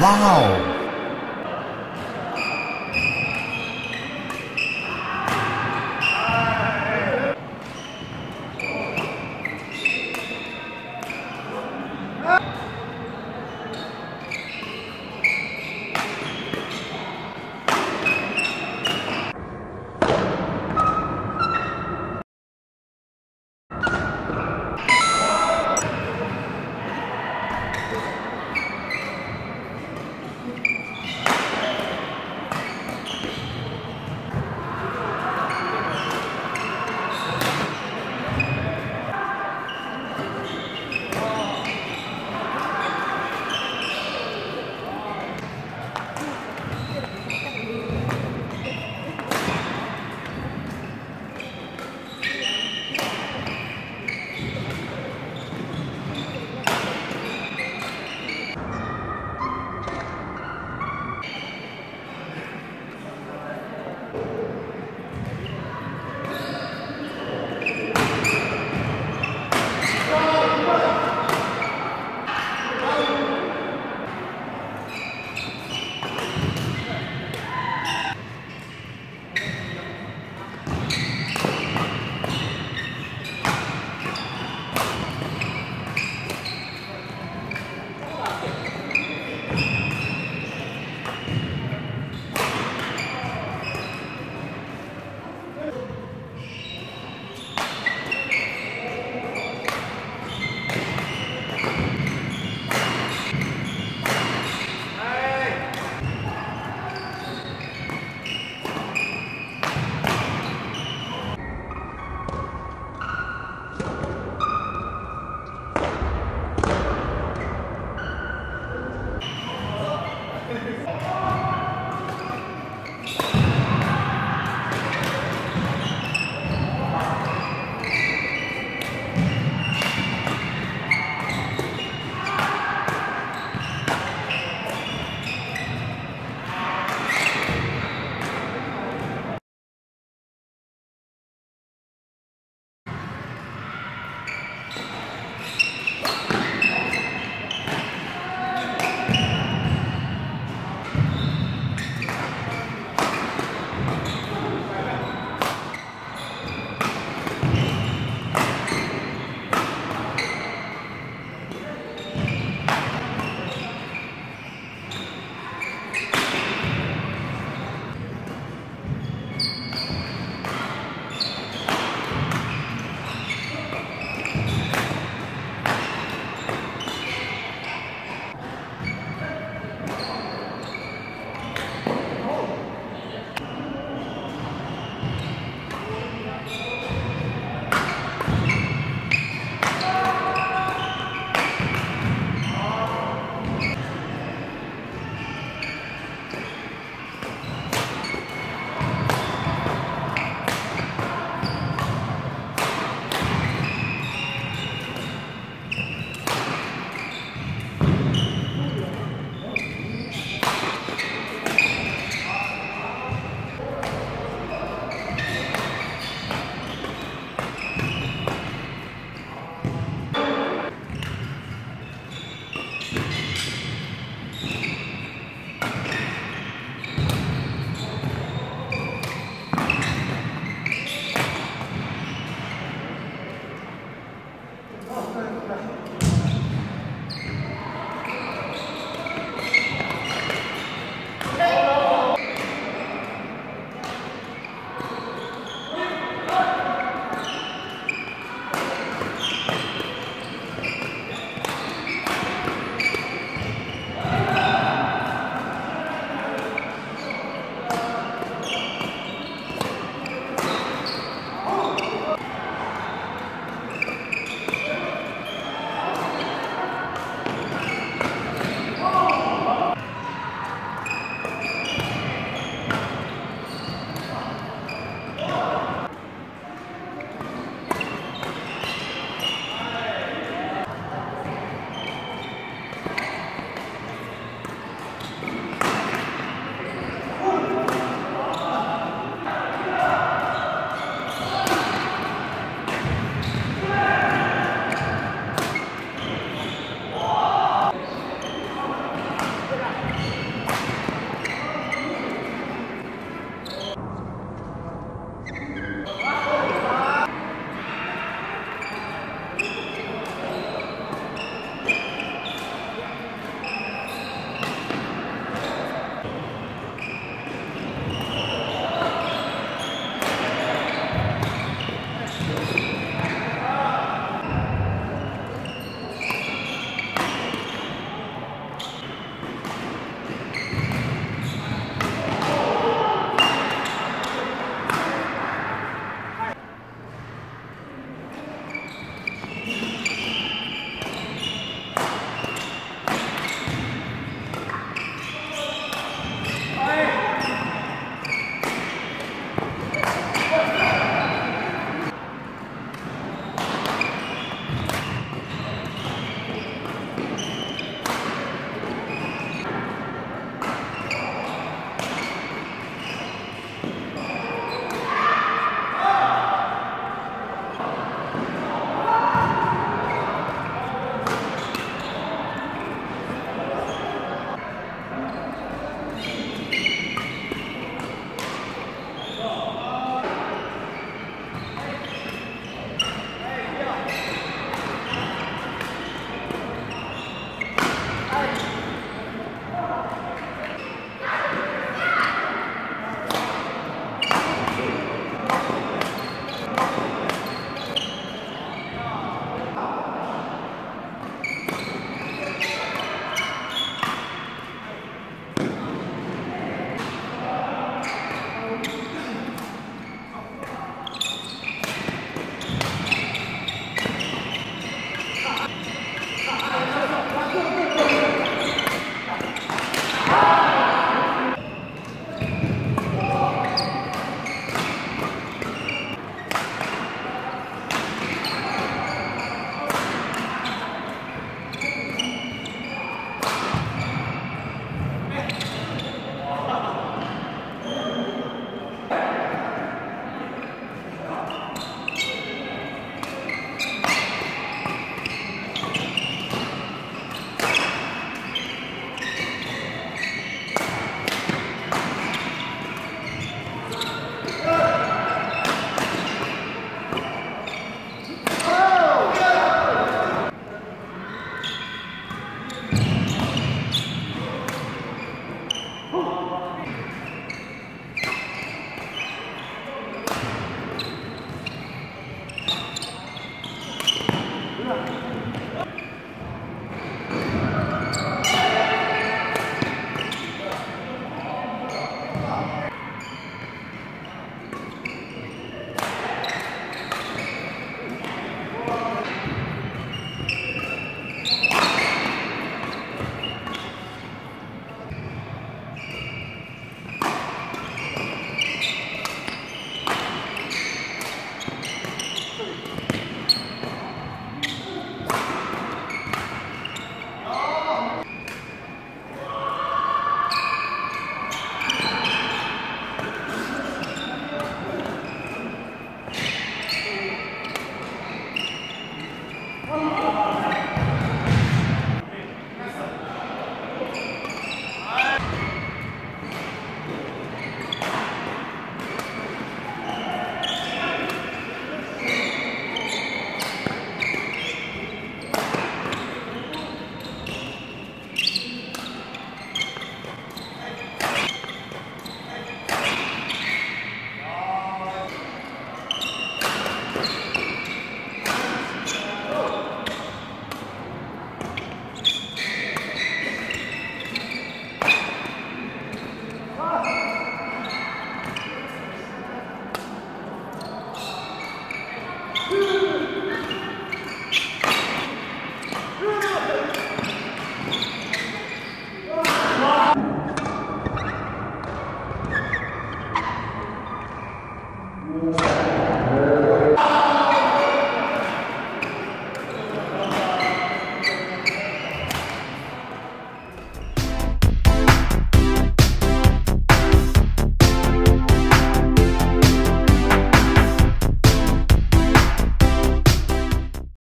Wow.